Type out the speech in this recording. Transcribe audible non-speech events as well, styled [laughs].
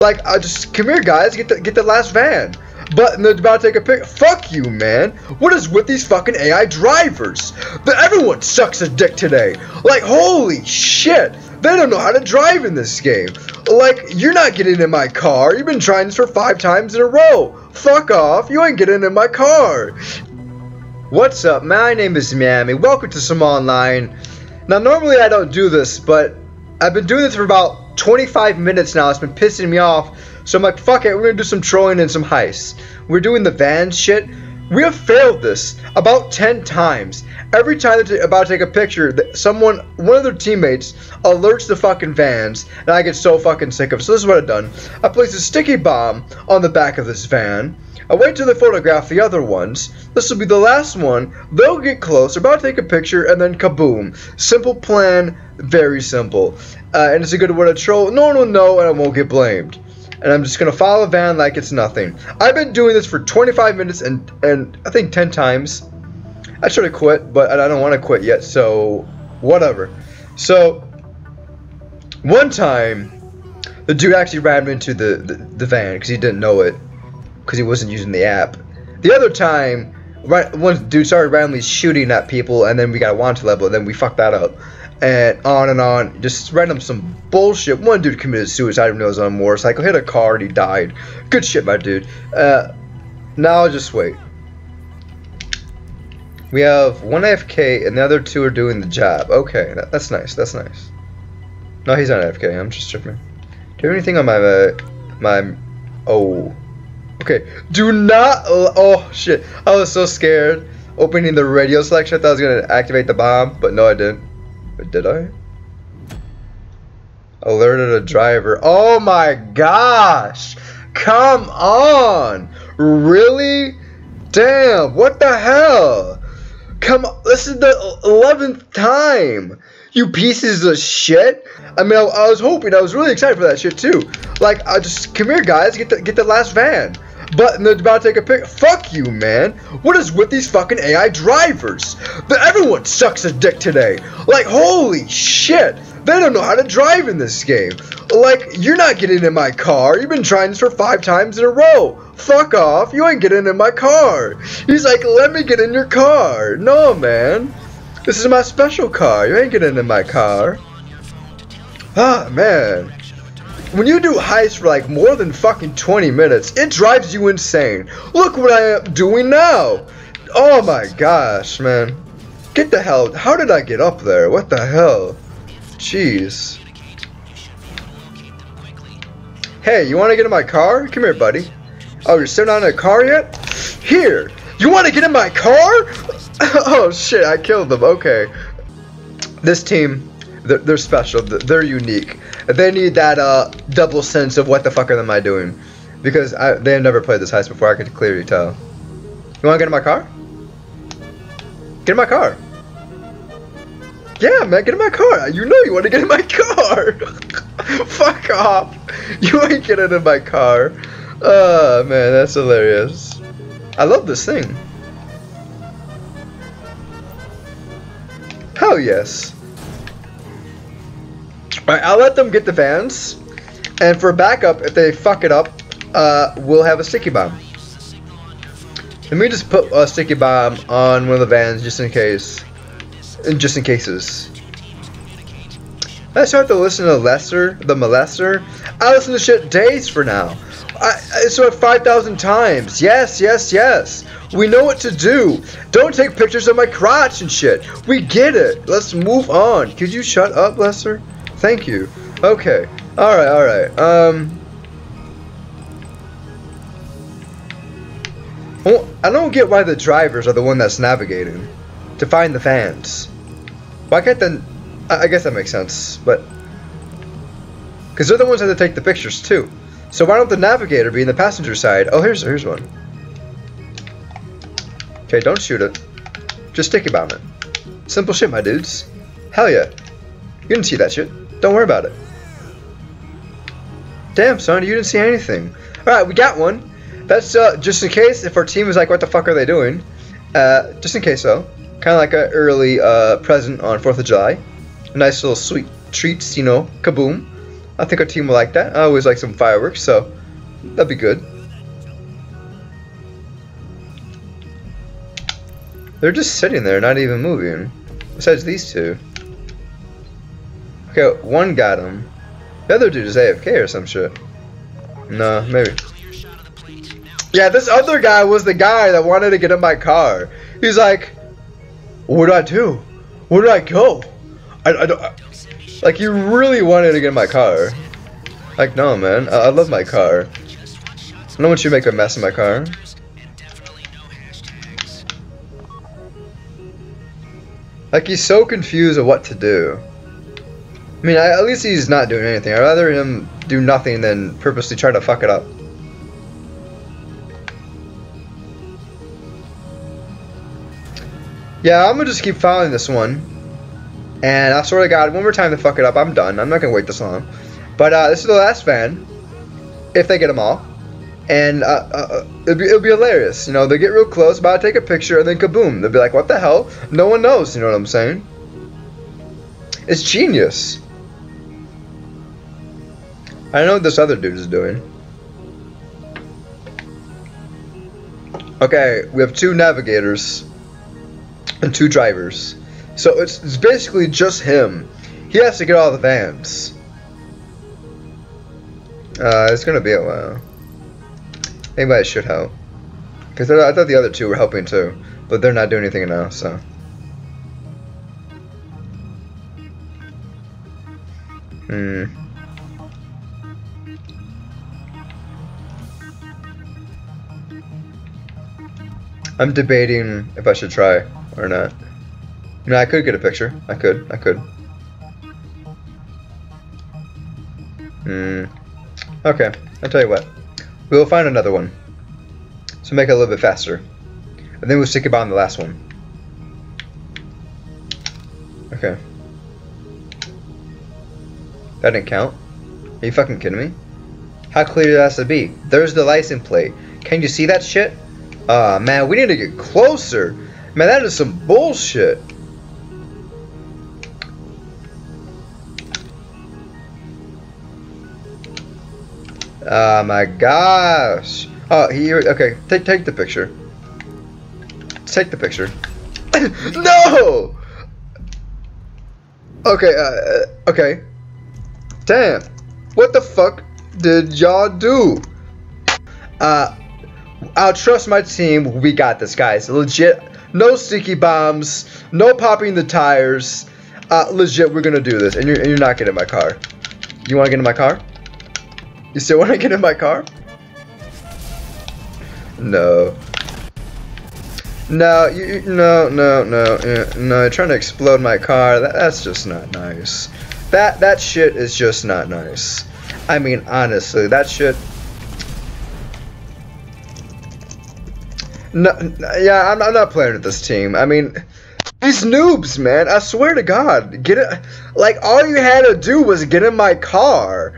Like, I just come here, guys. Get the get the last van. But they're about to take a pic. Fuck you, man. What is with these fucking AI drivers? That everyone sucks a dick today. Like, holy shit. They don't know how to drive in this game. Like, you're not getting in my car. You've been trying this for five times in a row. Fuck off. You ain't getting in my car. What's up? My name is Miami. Welcome to some online. Now, normally I don't do this, but I've been doing this for about 25 minutes now. It's been pissing me off. So I'm like, fuck it, we're gonna do some trolling and some heists. We're doing the van shit. We have failed this about 10 times. Every time they're about to take a picture, someone, one of their teammates, alerts the fucking vans, and I get so fucking sick of it. So this is what I've done. I place a sticky bomb on the back of this van. I wait till they photograph the other ones. This will be the last one. They'll get close, they're about to take a picture, and then kaboom. Simple plan, very simple. Uh, and it's a good way to troll. No one will know, and I won't get blamed and I'm just gonna follow van like it's nothing. I've been doing this for 25 minutes and and I think 10 times. I should have quit, but I don't want to quit yet, so whatever. So one time, the dude actually ran into the the, the van because he didn't know it because he wasn't using the app. The other time, right, one dude started randomly shooting at people, and then we got a wanted level, and then we fucked that up and on and on. Just random some bullshit. One dude committed suicide when he was on a motorcycle, hit a car, and he died. Good shit, my dude. Uh, now just wait. We have one AFK, and the other two are doing the job. Okay, that, that's nice. That's nice. No, he's not AFK. I'm just tripping. Do you have anything on my uh, my? Oh, okay. Do not. Oh shit! I was so scared opening the radio selection. I thought I was gonna activate the bomb, but no, I didn't. Did I? Alerted a driver. Oh my gosh! Come on! Really? Damn, what the hell? Come on, this is the 11th time! You pieces of shit! I mean, I, I was hoping, I was really excited for that shit too. Like, I just, come here guys, get the, get the last van. But they're about to take a pic. Fuck you, man. What is with these fucking AI drivers? That everyone sucks a dick today. Like, holy shit. They don't know how to drive in this game. Like, you're not getting in my car. You've been trying this for five times in a row. Fuck off. You ain't getting in my car. He's like, let me get in your car. No, man. This is my special car. You ain't getting in my car. Ah, man when you do heists for like more than fucking 20 minutes, it drives you insane. Look what I am doing now. Oh my gosh, man. Get the hell. How did I get up there? What the hell? Jeez. Hey, you want to get in my car? Come here, buddy. Oh, you're not in a car yet? Here. You want to get in my car? [laughs] oh shit, I killed them. Okay. This team, they're, they're special. They're unique. They need that uh, double sense of what the fuck am I doing, because I, they have never played this heist before. I can clearly tell. You want to get in my car? Get in my car. Yeah, man, get in my car. You know you want to get in my car. [laughs] Fuck off. You ain't getting in my car. Oh, man, that's hilarious. I love this thing. Hell yes. Alright, I'll let them get the vans. And for backup, if they fuck it up, uh, we'll have a sticky bomb. Let me just put a sticky bomb on one of the vans just in case. Just in cases. I start to listen to Lester, the molester. I listen to shit days for now. I, I saw it 5,000 times. Yes, yes, yes. We know what to do. Don't take pictures of my crotch and shit. We get it. Let's move on. Could you shut up, Lester? Thank you. Okay. Alright, alright. Um... I don't get why the drivers are the one that's navigating. To find the fans. Why can't then... I guess that makes sense, but... Because they're the ones that take the pictures, too. So why don't the navigator be in the passenger side? Oh, here's here's one. Okay, don't shoot it. Just think about it. Simple shit, my dudes. Hell yeah. You didn't see that shit. Don't worry about it. Damn, son, you didn't see anything. Alright, we got one. That's uh, just in case if our team is like, what the fuck are they doing? Uh, just in case, though. Kind of like an early uh, present on 4th of July. A nice little sweet treats, you know, kaboom. I think our team will like that. I always like some fireworks, so that'd be good. They're just sitting there, not even moving. Besides these two. Okay, one got him. The other dude is AFK or some shit. No, maybe. Yeah, this other guy was the guy that wanted to get in my car. He's like, what do I do? Where do I go? I, I don't... I, like, you really wanted to get in my car. Like, no, man. I, I love my car. I don't want you to make a mess in my car. Like, he's so confused of what to do. I mean, at least he's not doing anything. I'd rather him do nothing than purposely try to fuck it up. Yeah, I'm gonna just keep following this one. And I swear to God, one more time to fuck it up, I'm done. I'm not gonna wait this long. But uh, this is the last van, if they get them all. And uh, uh, uh, it'll, be, it'll be hilarious. You know, they get real close, about to take a picture, and then kaboom. They'll be like, what the hell? No one knows, you know what I'm saying? It's genius. I know what this other dude is doing. Okay, we have two navigators and two drivers. So it's, it's basically just him. He has to get all the vans. Uh, it's gonna be a while. Maybe I should help. Because I thought the other two were helping too. But they're not doing anything now, so. Hmm. I'm debating if I should try or not. You know, I could get a picture. I could. I could. Hmm. Okay. I'll tell you what. We'll find another one. So make it a little bit faster. And then we'll stick it on the last one. Okay. That didn't count. Are you fucking kidding me? How clear does it has to be? There's the license plate. Can you see that shit? Uh, man, we need to get closer. Man, that is some bullshit. Oh my gosh. Oh, here. Okay, take take the picture. Take the picture. [coughs] no. Okay. Uh, okay. Damn. What the fuck did y'all do? Uh, I'll trust my team. We got this, guys. Legit. No sticky bombs. No popping the tires. Uh, legit, we're gonna do this. And you're, and you're not getting in my car. You wanna get in my car? You still wanna get in my car? No. No, you, no, no, no, no, you're trying to explode my car. That, that's just not nice. That, that shit is just not nice. I mean, honestly, that shit No, yeah, I'm, I'm not playing with this team. I mean, these noobs, man. I swear to God, get it. Like all you had to do was get in my car.